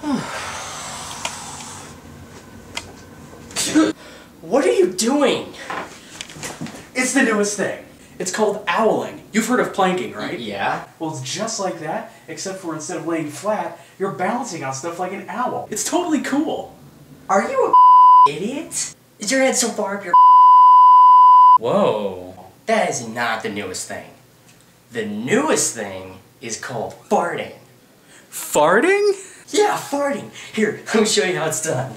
what are you doing? It's the newest thing. It's called owling. You've heard of planking, right? Yeah? Well, it's just like that, except for instead of laying flat, you're balancing on stuff like an owl. It's totally cool. Are you a idiot? Is your head so far up your Whoa. That is not the newest thing. The newest thing is called farting. Farting? Yeah, farting. Here, let me show you how it's done.